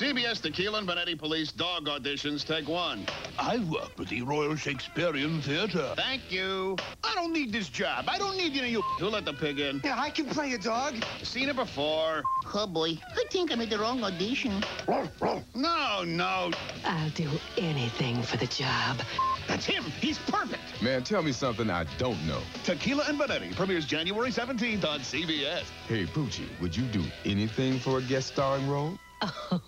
CBS Tequila and Bonetti Police dog auditions, take one. I work with the Royal Shakespearean Theatre. Thank you. I don't need this job. I don't need any of you. Who let the pig in? Yeah, I can play a dog. Seen it before. Oh, boy. I think I'm at the wrong audition. No, no. I'll do anything for the job. That's him. He's perfect. Man, tell me something I don't know. Tequila and Bonetti premieres January 17th on CBS. Hey, Poochie, would you do anything for a guest starring role? Oh.